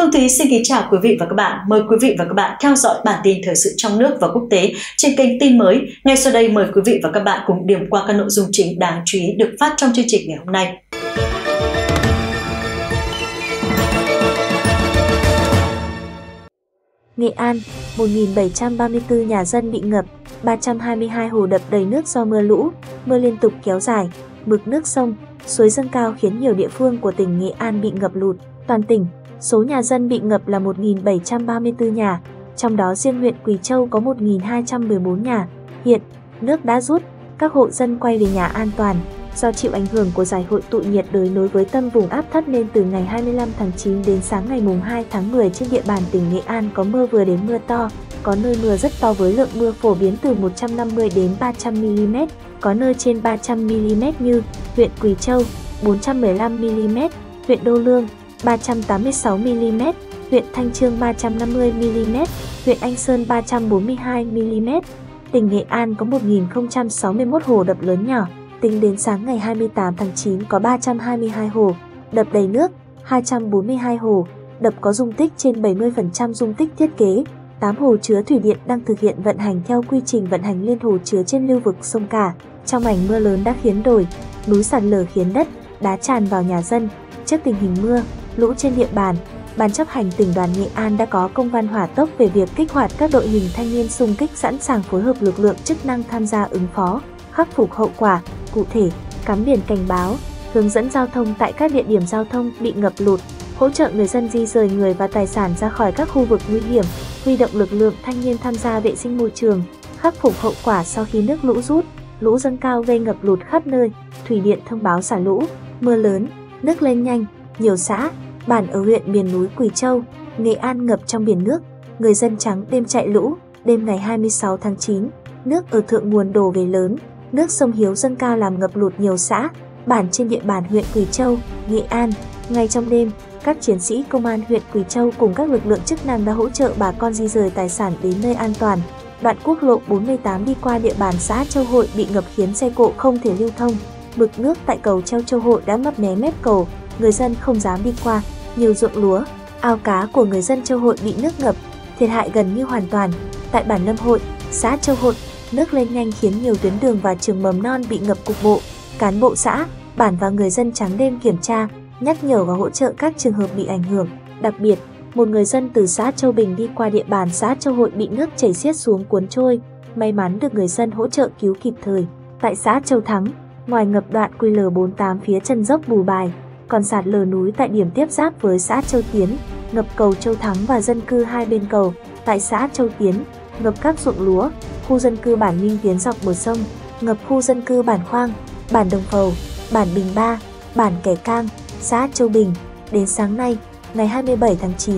Phương Thúy xin kính chào quý vị và các bạn. Mời quý vị và các bạn theo dõi bản tin thời sự trong nước và quốc tế trên kênh tin mới. Ngay sau đây mời quý vị và các bạn cùng điểm qua các nội dung chính đáng chú ý được phát trong chương trình ngày hôm nay. Nghệ An, 1.734 nhà dân bị ngập, 322 hồ đập đầy nước do mưa lũ, mưa liên tục kéo dài, mực nước sông, suối dâng cao khiến nhiều địa phương của tỉnh Nghệ An bị ngập lụt. Toàn tỉnh, số nhà dân bị ngập là 1.734 nhà, trong đó riêng huyện Quỳ Châu có 1.214 nhà. Hiện, nước đã rút, các hộ dân quay về nhà an toàn. Do chịu ảnh hưởng của giải hội tụ nhiệt đới nối với tâm vùng áp thấp nên từ ngày 25 tháng 9 đến sáng ngày mùng 2 tháng 10 trên địa bàn tỉnh Nghệ An có mưa vừa đến mưa to, có nơi mưa rất to với lượng mưa phổ biến từ 150 đến 300 mm, có nơi trên 300 mm như huyện Quỳ Châu 415 mm, huyện Đô Lương 386 mm, huyện Thanh Trương 350 mm, huyện Anh Sơn 342 mm. Tỉnh Nghệ An có 1061 hồ đập lớn nhỏ. Tính đến sáng ngày 28 tháng 9 có 322 hồ, đập đầy nước, 242 hồ, đập có dung tích trên 70% dung tích thiết kế, 8 hồ chứa thủy điện đang thực hiện vận hành theo quy trình vận hành liên hồ chứa trên lưu vực sông Cả. Trong ảnh mưa lớn đã khiến đồi, núi sạt lở khiến đất, đá tràn vào nhà dân. Trước tình hình mưa, lũ trên địa bàn, Ban chấp hành tỉnh đoàn Nghệ An đã có công văn hỏa tốc về việc kích hoạt các đội hình thanh niên xung kích sẵn sàng phối hợp lực lượng chức năng tham gia ứng phó, khắc phục hậu quả, cụ thể, cắm biển cảnh báo, hướng dẫn giao thông tại các địa điểm giao thông bị ngập lụt, hỗ trợ người dân di rời người và tài sản ra khỏi các khu vực nguy hiểm, huy động lực lượng thanh niên tham gia vệ sinh môi trường, khắc phục hậu quả sau khi nước lũ rút, lũ dâng cao gây ngập lụt khắp nơi, thủy điện thông báo xả lũ, mưa lớn, nước lên nhanh, nhiều xã, bản ở huyện miền núi Quỳ Châu, Nghệ An ngập trong biển nước, người dân trắng đêm chạy lũ, đêm ngày 26 tháng 9, nước ở thượng nguồn đổ về lớn, nước sông Hiếu dâng cao làm ngập lụt nhiều xã, bản trên địa bàn huyện Quỳ Châu, Nghệ An. Ngay trong đêm, các chiến sĩ công an huyện Quỳ Châu cùng các lực lượng chức năng đã hỗ trợ bà con di rời tài sản đến nơi an toàn. Đoạn quốc lộ 48 đi qua địa bàn xã Châu Hội bị ngập khiến xe cộ không thể lưu thông. Mực nước tại cầu treo Châu Hội đã mấp mé mép cầu, người dân không dám đi qua. Nhiều ruộng lúa, ao cá của người dân Châu Hội bị nước ngập, thiệt hại gần như hoàn toàn. Tại bản Lâm Hội, xã Châu Hội, nước lên nhanh khiến nhiều tuyến đường và trường mầm non bị ngập cục bộ. Cán bộ xã, bản và người dân trắng đêm kiểm tra, nhắc nhở và hỗ trợ các trường hợp bị ảnh hưởng. Đặc biệt, một người dân từ xã Châu Bình đi qua địa bàn xã Châu Hội bị nước chảy xiết xuống cuốn trôi, may mắn được người dân hỗ trợ cứu kịp thời. Tại xã Châu Thắng, ngoài ngập đoạn QL48 phía chân dốc Bù Bài, còn sạt lở núi tại điểm tiếp giáp với xã Châu Tiến, ngập cầu Châu Thắng và dân cư hai bên cầu. Tại xã Châu Tiến, ngập các ruộng lúa, khu dân cư bản Minh Tiến dọc bờ sông, ngập khu dân cư bản Khoang, bản Đồng Phầu, bản Bình Ba, bản Kẻ Cang, xã Châu Bình. Đến sáng nay, ngày 27 tháng 9,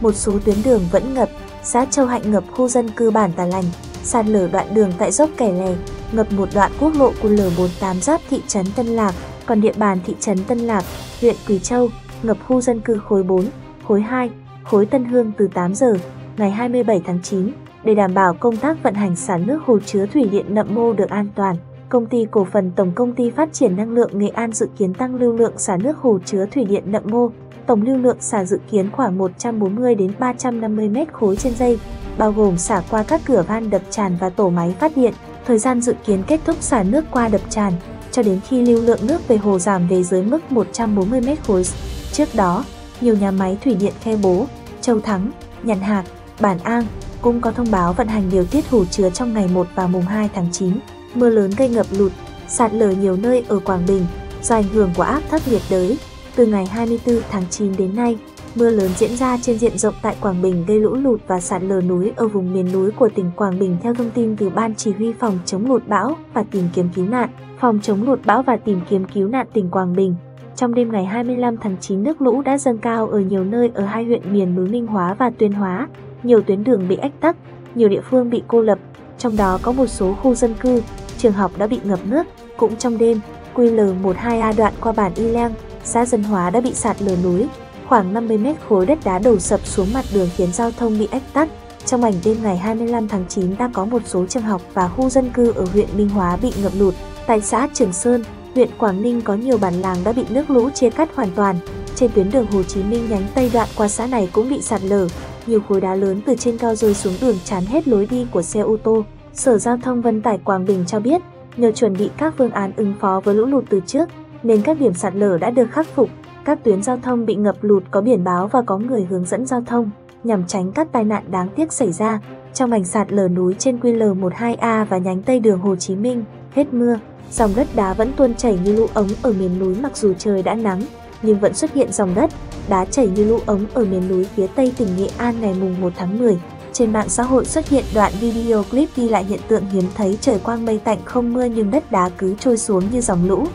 một số tuyến đường vẫn ngập, xã Châu Hạnh ngập khu dân cư bản Tà Lành, sạt lở đoạn đường tại dốc Kẻ Lè, ngập một đoạn quốc lộ của L48 giáp thị trấn Tân Lạc, còn địa bàn thị trấn Tân Lạc, huyện Quỳ Châu, ngập khu dân cư khối 4, khối 2, khối Tân Hương từ 8 giờ ngày 27 tháng 9 để đảm bảo công tác vận hành xả nước hồ chứa thủy điện Nậm Mô được an toàn. Công ty cổ phần Tổng công ty phát triển năng lượng Nghệ An dự kiến tăng lưu lượng xả nước hồ chứa thủy điện Nậm Mô. Tổng lưu lượng xả dự kiến khoảng 140 đến 350 mét khối trên giây, bao gồm xả qua các cửa van đập tràn và tổ máy phát điện. Thời gian dự kiến kết thúc xả nước qua đập tràn cho đến khi lưu lượng nước về hồ giảm về dưới mức 140 mét khối. Trước đó, nhiều nhà máy thủy điện Khe Bố, Châu Thắng, Nhàn Hạc, Bản An cũng có thông báo vận hành điều tiết hồ chứa trong ngày 1 và mùng 2 tháng 9. Mưa lớn gây ngập lụt, sạt lở nhiều nơi ở Quảng Bình do ảnh hưởng của áp thấp nhiệt đới. Từ ngày 24 tháng 9 đến nay, mưa lớn diễn ra trên diện rộng tại Quảng Bình gây lũ lụt và sạt lở núi ở vùng miền núi của tỉnh Quảng Bình theo thông tin từ Ban Chỉ huy phòng chống lụt bão và tìm kiếm cứu nạn, phòng chống lụt bão và tìm kiếm cứu nạn tỉnh Quảng Bình. Trong đêm ngày 25 tháng 9 nước lũ đã dâng cao ở nhiều nơi ở hai huyện miền núi Minh Hóa và Tuyên Hóa, nhiều tuyến đường bị ách tắc, nhiều địa phương bị cô lập, trong đó có một số khu dân cư, trường học đã bị ngập nước. Cũng trong đêm, QL12A đoạn qua bản Y Lang, xã Dân Hóa đã bị sạt lở núi, khoảng 50 mét khối đất đá đổ sập xuống mặt đường khiến giao thông bị ách tắc. Trong ảnh đêm ngày 25 tháng 9 đã có một số trường học và khu dân cư ở huyện Minh Hóa bị ngập lụt. Tại xã Trường Sơn, huyện Quảng Ninh có nhiều bản làng đã bị nước lũ chia cắt hoàn toàn. trên tuyến đường Hồ Chí Minh nhánh Tây đoạn qua xã này cũng bị sạt lở, nhiều khối đá lớn từ trên cao rơi xuống đường chắn hết lối đi của xe ô tô. Sở Giao thông Vận tải Quảng Bình cho biết, nhờ chuẩn bị các phương án ứng phó với lũ lụt từ trước, nên các điểm sạt lở đã được khắc phục, các tuyến giao thông bị ngập lụt có biển báo và có người hướng dẫn giao thông, nhằm tránh các tai nạn đáng tiếc xảy ra. Trong mảnh sạt lở núi trên QL12A và nhánh Tây đường Hồ Chí Minh, hết mưa, dòng đất đá vẫn tuôn chảy như lũ ống ở miền núi mặc dù trời đã nắng, nhưng vẫn xuất hiện dòng đất, đá chảy như lũ ống ở miền núi phía tây tỉnh Nghệ An ngày mùng 1 tháng 10. Trên mạng xã hội xuất hiện đoạn video clip ghi lại hiện tượng hiếm thấy trời quang mây tạnh không mưa nhưng đất đá cứ trôi xuống như dòng lũ.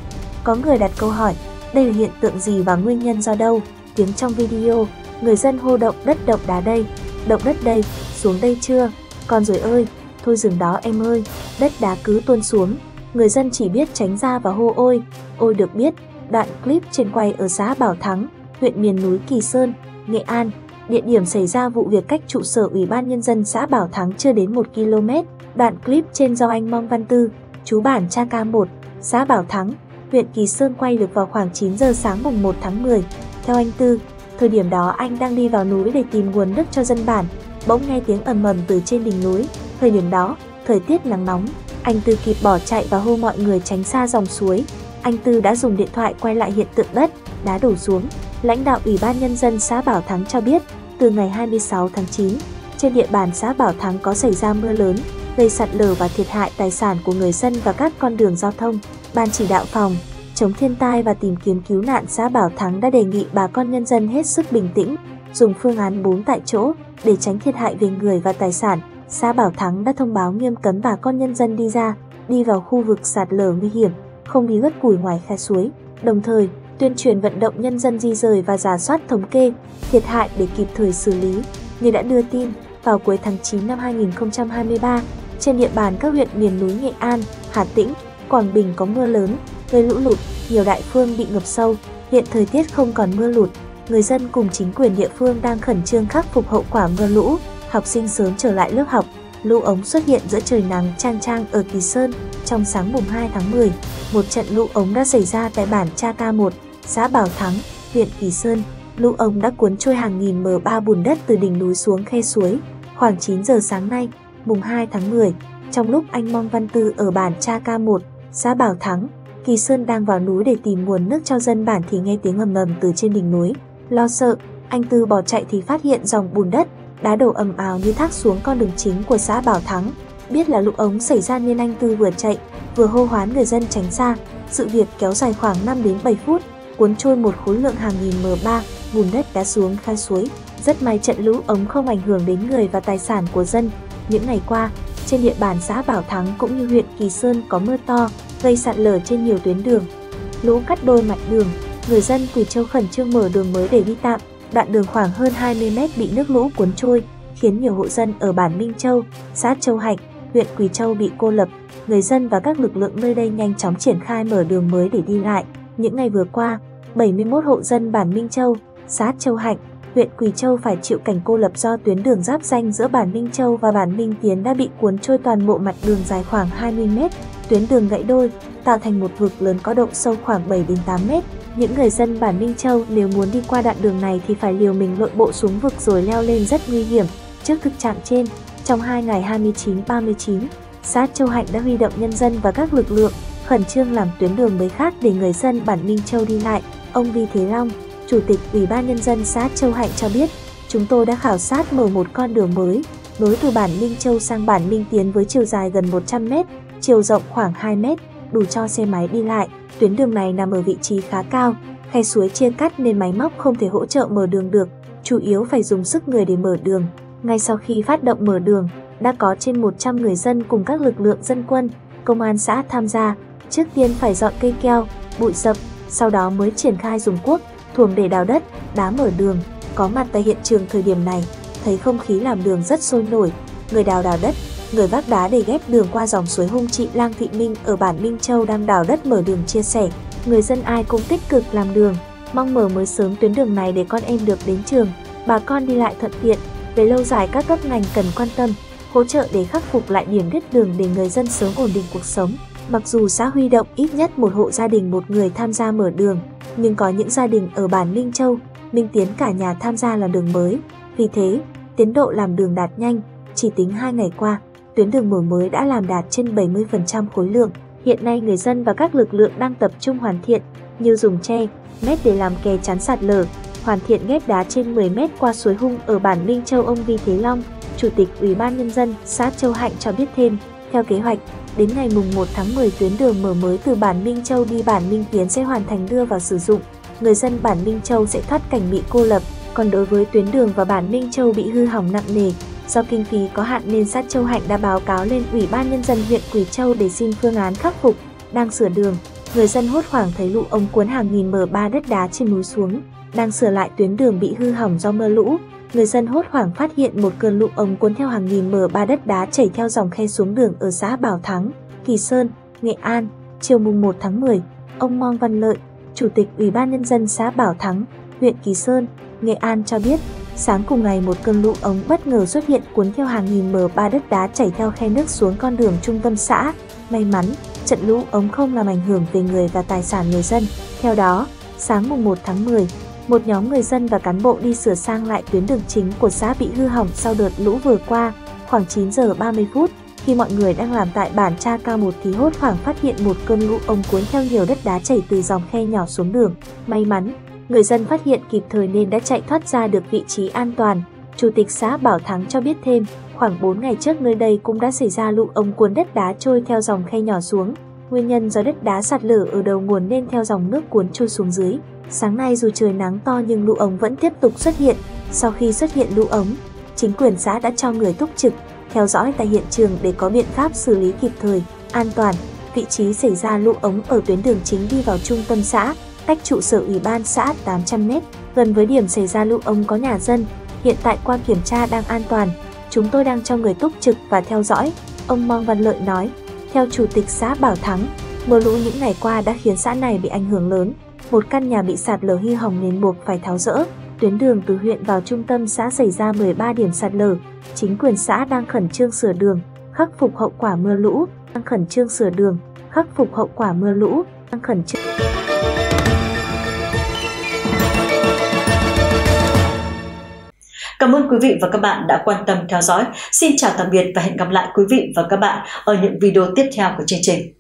Có người đặt câu hỏi, đây là hiện tượng gì và nguyên nhân do đâu? Tiếng trong video, người dân hô động đất động đá đây, động đất đây, xuống đây chưa? Con rồi ơi, thôi dừng đó em ơi, đất đá cứ tuôn xuống. Người dân chỉ biết tránh ra và hô ôi, ôi được biết, đoạn clip trên quay ở xã Bảo Thắng, huyện miền núi Kỳ Sơn, Nghệ An. Địa điểm xảy ra vụ việc cách trụ sở Ủy ban Nhân dân xã Bảo Thắng chưa đến 1 km. Đoạn clip trên do anh Mong Văn Tư, chú bản Cha Ca 1, xã Bảo Thắng, huyện Kỳ Sơn quay được vào khoảng 9 giờ sáng mùng 1 tháng 10. Theo anh Tư, thời điểm đó anh đang đi vào núi để tìm nguồn nước cho dân bản, bỗng nghe tiếng ầm ầm từ trên đỉnh núi. Thời điểm đó, thời tiết nắng nóng, anh Tư kịp bỏ chạy và hô mọi người tránh xa dòng suối. Anh Tư đã dùng điện thoại quay lại hiện tượng đất, đá đổ xuống. Lãnh đạo Ủy ban Nhân dân xã Bảo Thắng cho biết, từ ngày 26 tháng 9, trên địa bàn xã Bảo Thắng có xảy ra mưa lớn, gây sạt lở và thiệt hại tài sản của người dân và các con đường giao thông. Ban chỉ đạo phòng chống thiên tai và tìm kiếm cứu nạn xã Bảo Thắng đã đề nghị bà con nhân dân hết sức bình tĩnh, dùng phương án 4 tại chỗ để tránh thiệt hại về người và tài sản. Xã Bảo Thắng đã thông báo nghiêm cấm bà con nhân dân đi ra, đi vào khu vực sạt lở nguy hiểm, không đi vất củi ngoài khe suối. Đồng thời, tuyên truyền vận động nhân dân di rời và giả soát thống kê thiệt hại để kịp thời xử lý. Như đã đưa tin, vào cuối tháng 9 năm 2023, trên địa bàn các huyện miền núi Nghệ An, Hà Tĩnh, Quảng Bình có mưa lớn, gây lũ lụt, nhiều đại phương bị ngập sâu. Hiện thời tiết không còn mưa lụt, người dân cùng chính quyền địa phương đang khẩn trương khắc phục hậu quả mưa lũ, học sinh sớm trở lại lớp học. Lũ ống xuất hiện giữa trời nắng trang trang ở Kỳ Sơn trong sáng mùng 2 tháng 10. Một trận lũ ống đã xảy ra tại bản Cha Ca 1, xã Bảo Thắng, huyện Kỳ Sơn. Lũ ống đã cuốn trôi hàng nghìn mờ ba bùn đất từ đỉnh núi xuống khe suối. Khoảng 9 giờ sáng nay, mùng 2 tháng 10, trong lúc anh Mong Văn Tư ở bản Cha Ca 1, xã Bảo Thắng, Kỳ Sơn đang vào núi để tìm nguồn nước cho dân bản thì nghe tiếng ầm ầm từ trên đỉnh núi. Lo sợ, anh Tư bỏ chạy thì phát hiện dòng bùn đất, đá đổ ầm ào như thác xuống con đường chính của xã Bảo Thắng. Biết là lũ ống xảy ra nên anh Tư vừa chạy, vừa hô hoán người dân tránh xa. Sự việc kéo dài khoảng 5 đến 7 phút, cuốn trôi một khối lượng hàng nghìn m3 bùn đất đá xuống khai suối. Rất may trận lũ ống không ảnh hưởng đến người và tài sản của dân. Những ngày qua, trên địa bàn xã Bảo Thắng cũng như huyện Kỳ Sơn có mưa to, gây sạt lở trên nhiều tuyến đường. Lũ cắt đôi mặt đường, người dân Quỳ Châu khẩn trương mở đường mới để đi tạm, đoạn đường khoảng hơn 20 mét bị nước lũ cuốn trôi, khiến nhiều hộ dân ở bản Minh Châu, xã Châu Hạnh, huyện Quỳ Châu bị cô lập. Người dân và các lực lượng nơi đây nhanh chóng triển khai mở đường mới để đi lại. Những ngày vừa qua, 71 hộ dân bản Minh Châu, xã Châu Hạnh, huyện Quỳ Châu phải chịu cảnh cô lập do tuyến đường giáp danh giữa bản Minh Châu và bản Minh Tiến đã bị cuốn trôi toàn bộ mặt đường dài khoảng 20 mét, tuyến đường gãy đôi, tạo thành một vực lớn có độ sâu khoảng 7 đến 8 mét. Những người dân bản Minh Châu nếu muốn đi qua đoạn đường này thì phải liều mình lội bộ xuống vực rồi leo lên rất nguy hiểm. Trước thực trạng trên, trong hai ngày 29-39, xã Châu Hạnh đã huy động nhân dân và các lực lượng khẩn trương làm tuyến đường mới khác để người dân bản Minh Châu đi lại. Ông Vi Thế Long, Chủ tịch Ủy ban Nhân dân xã Châu Hạnh cho biết, chúng tôi đã khảo sát mở một con đường mới, nối từ bản Minh Châu sang bản Minh Tiến với chiều dài gần 100m, chiều rộng khoảng 2m đủ cho xe máy đi lại. Tuyến đường này nằm ở vị trí khá cao, khe suối chia cắt nên máy móc không thể hỗ trợ mở đường được, chủ yếu phải dùng sức người để mở đường. Ngay sau khi phát động mở đường, đã có trên 100 người dân cùng các lực lượng dân quân, công an xã tham gia. Trước tiên phải dọn cây keo, bụi rậm, sau đó mới triển khai dùng cuốc, thuồng để đào đất, đá mở đường. Có mặt tại hiện trường thời điểm này, thấy không khí làm đường rất sôi nổi, người đào đào đất, người vác đá để ghép đường qua dòng suối hung chị Lang Thị Minh ở bản Minh Châu đang đào đất mở đường chia sẻ. Người dân ai cũng tích cực làm đường, mong mở mới sớm tuyến đường này để con em được đến trường, bà con đi lại thuận tiện. Về lâu dài các cấp ngành cần quan tâm, hỗ trợ để khắc phục lại điểm đứt đường để người dân sớm ổn định cuộc sống. Mặc dù xã huy động ít nhất một hộ gia đình một người tham gia mở đường, nhưng có những gia đình ở bản Minh Châu, Minh Tiến cả nhà tham gia làm đường mới. Vì thế, tiến độ làm đường đạt nhanh, chỉ tính 2 ngày qua, tuyến đường mở mới đã làm đạt trên 70% khối lượng. Hiện nay người dân và các lực lượng đang tập trung hoàn thiện như dùng tre, mét để làm kè chắn sạt lở, hoàn thiện ghép đá trên 10 mét qua suối Hung ở bản Minh Châu ông Vi Thế Long, Chủ tịch Ủy ban Nhân dân xã Châu Hạnh cho biết thêm, theo kế hoạch, đến ngày mùng 1 tháng 10 tuyến đường mở mới từ bản Minh Châu đi bản Minh Tiến sẽ hoàn thành đưa vào sử dụng. Người dân bản Minh Châu sẽ thoát cảnh bị cô lập, còn đối với tuyến đường và bản Minh Châu bị hư hỏng nặng nề, do kinh phí có hạn nên xã Châu Hạnh đã báo cáo lên Ủy ban Nhân dân huyện Quỳ Châu để xin phương án khắc phục, đang sửa đường. Người dân hốt hoảng thấy lũ ống cuốn hàng nghìn mờ ba đất đá trên núi xuống, đang sửa lại tuyến đường bị hư hỏng do mưa lũ. Người dân hốt hoảng phát hiện một cơn lũ ống cuốn theo hàng nghìn mờ ba đất đá chảy theo dòng khe xuống đường ở xã Bảo Thắng, Kỳ Sơn, Nghệ An. Chiều mùng 1 tháng 10, ông Mong Văn Lợi, Chủ tịch Ủy ban Nhân dân xã Bảo Thắng, huyện Kỳ Sơn, Nghệ An cho biết, sáng cùng ngày một cơn lũ ống bất ngờ xuất hiện cuốn theo hàng nghìn mờ ba đất đá chảy theo khe nước xuống con đường trung tâm xã. May mắn, trận lũ ống không làm ảnh hưởng về người và tài sản người dân. Theo đó, sáng mùng 1 tháng 10, một nhóm người dân và cán bộ đi sửa sang lại tuyến đường chính của xã bị hư hỏng sau đợt lũ vừa qua. Khoảng 9 giờ 30 phút, khi mọi người đang làm tại bản Cha Cao một thì hốt hoảng phát hiện một cơn lũ ống cuốn theo nhiều đất đá chảy từ dòng khe nhỏ xuống đường. May mắn, người dân phát hiện kịp thời nên đã chạy thoát ra được vị trí an toàn. Chủ tịch xã Bảo Thắng cho biết thêm, khoảng 4 ngày trước nơi đây cũng đã xảy ra lũ ống cuốn đất đá trôi theo dòng khe nhỏ xuống. Nguyên nhân do đất đá sạt lở ở đầu nguồn nên theo dòng nước cuốn trôi xuống dưới. Sáng nay dù trời nắng to nhưng lũ ống vẫn tiếp tục xuất hiện. Sau khi xuất hiện lũ ống, chính quyền xã đã cho người túc trực, theo dõi tại hiện trường để có biện pháp xử lý kịp thời, an toàn. Vị trí xảy ra lũ ống ở tuyến đường chính đi vào trung tâm xã, cách trụ sở ủy ban xã 800m, gần với điểm xảy ra lũ ống có nhà dân. Hiện tại qua kiểm tra đang an toàn, chúng tôi đang cho người túc trực và theo dõi, ông Mong Văn Lợi nói. Theo Chủ tịch xã Bảo Thắng, mưa lũ những ngày qua đã khiến xã này bị ảnh hưởng lớn. Một căn nhà bị sạt lở hư hỏng nên buộc phải tháo rỡ. Tuyến đường từ huyện vào trung tâm xã xảy ra 13 điểm sạt lở. Chính quyền xã đang khẩn trương sửa đường, khắc phục hậu quả mưa lũ, đang khẩn trương sửa đường, khắc phục hậu quả mưa lũ, đang khẩn trương Cảm ơn quý vị và các bạn đã quan tâm theo dõi. Xin chào tạm biệt và hẹn gặp lại quý vị và các bạn ở những video tiếp theo của chương trình.